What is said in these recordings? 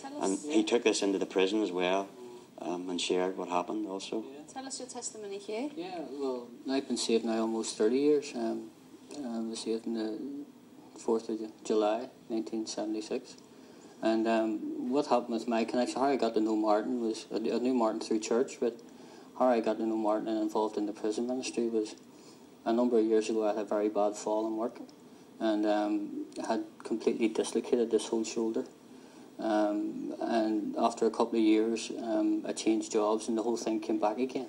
Tell And us, he took us into the prison as well um, and shared what happened also. tell us your testimony here. Yeah, well, I've been saved now almost 30 years. Um, I was saved on the 4th of July, 1976. And um, what happened with my connection, how I got to know Martin was, I knew Martin through church, but how I got to know Martin and involved in the prison ministry was a number of years ago I had a very bad fall in work and um, had completely dislocated this whole shoulder. Um, and after a couple of years, um, I changed jobs and the whole thing came back again.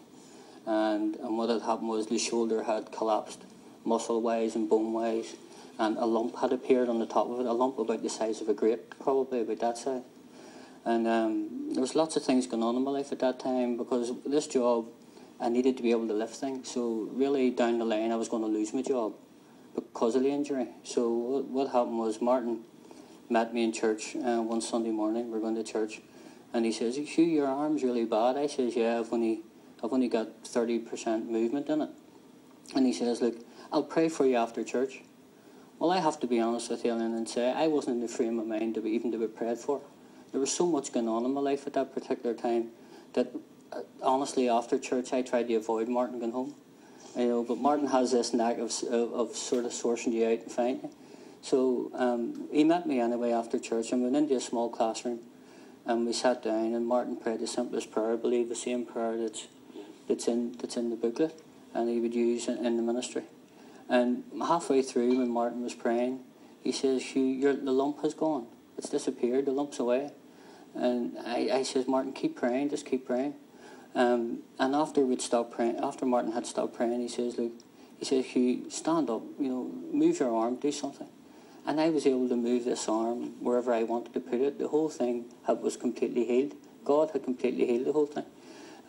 And, and what had happened was the shoulder had collapsed muscle wise and bone wise, and a lump had appeared on the top of it, a lump about the size of a grape, probably about that size. And um, there was lots of things going on in my life at that time because this job, I needed to be able to lift things. So really down the line, I was going to lose my job because of the injury. So what, happened was Martin met me in church uh, one Sunday morning. We're going to church, and he says, "Hugh, your arm's really bad." I says, "Yeah, I've only I've only got thirty percent movement in it." And he says, "Look, I'll pray for you after church." Well, I have to be honest with you Ellen, and say I wasn't in the frame of mind to be even to be prayed for. There was so much going on in my life at that particular time that uh, honestly, after church, I tried to avoid Martin going home. You know, but Martin has this knack of, of, of sort of sourcing you out and finding you. So um, he met me anyway after church, and we went into a small classroom, and we sat down, and Martin prayed the simplest prayer, I believe the same prayer that's that's in that's in the booklet, and he would use in, in the ministry. And halfway through, when Martin was praying, he says, "Hugh, your, the lump has gone. It's disappeared. The lump's away." And I, I says, "Martin, keep praying. Just keep praying." Um, and after we'd stopped praying, after Martin had stopped praying, he says, "Look," he says, "Hugh, stand up. You know, move your arm, do something." And I was able to move this arm wherever I wanted to put it. The whole thing had, was completely healed. God had completely healed the whole thing,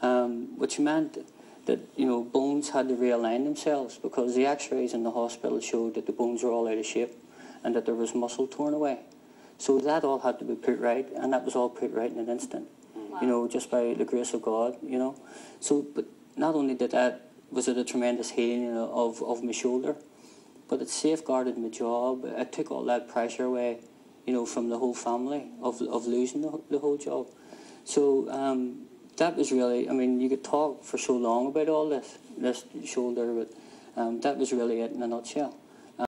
um, which meant that you know bones had to realign themselves because the X-rays in the hospital showed that the bones were all out of shape and that there was muscle torn away. So that all had to be put right, and that was all put right in an instant. You know, just by the grace of God. You know, so but not only did that was it a tremendous healing you know, of of my shoulder, but it safeguarded my job. It took all that pressure away, you know, from the whole family of of losing the, the whole job. So um, that was really, I mean, you could talk for so long about all this, this shoulder, but um, that was really it in a nutshell.